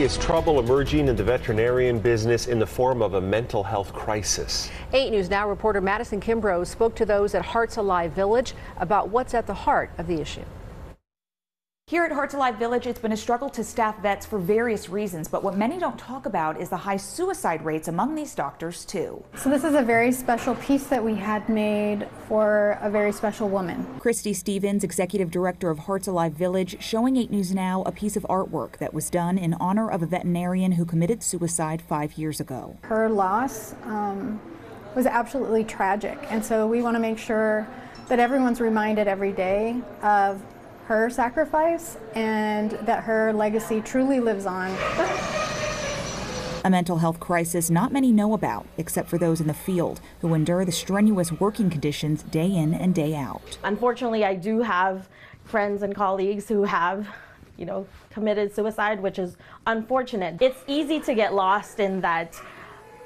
Serious trouble emerging in the veterinarian business in the form of a mental health crisis. 8 News Now reporter Madison Kimbrough spoke to those at Hearts Alive Village about what's at the heart of the issue. Here at Hearts Alive Village, it's been a struggle to staff vets for various reasons, but what many don't talk about is the high suicide rates among these doctors, too. So, this is a very special piece that we had made for a very special woman. Christy Stevens, executive director of Hearts Alive Village, showing 8 News Now a piece of artwork that was done in honor of a veterinarian who committed suicide five years ago. Her loss um, was absolutely tragic, and so we want to make sure that everyone's reminded every day of her sacrifice and that her legacy truly lives on. A mental health crisis not many know about, except for those in the field who endure the strenuous working conditions day in and day out. Unfortunately, I do have friends and colleagues who have you know, committed suicide, which is unfortunate. It's easy to get lost in that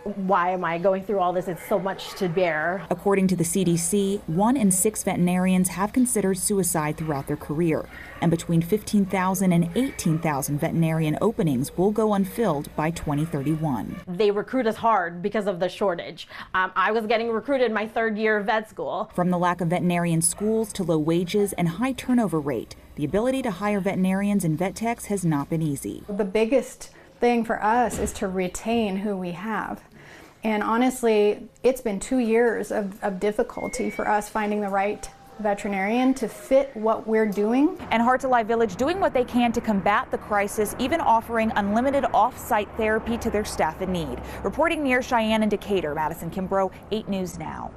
why am I going through all this? It's so much to bear. According to the CDC, one in six veterinarians have considered suicide throughout their career, and between 15,000 and 18,000 veterinarian openings will go unfilled by 2031. They recruit us hard because of the shortage. Um, I was getting recruited my third year of vet school. From the lack of veterinarian schools to low wages and high turnover rate, the ability to hire veterinarians and vet techs has not been easy. The biggest thing for us is to retain who we have. And honestly, it's been two years of, of difficulty for us finding the right veterinarian to fit what we're doing. And Hearts Alive Village doing what they can to combat the crisis, even offering unlimited off-site therapy to their staff in need. Reporting near Cheyenne and Decatur, Madison Kimbrough, 8 News Now.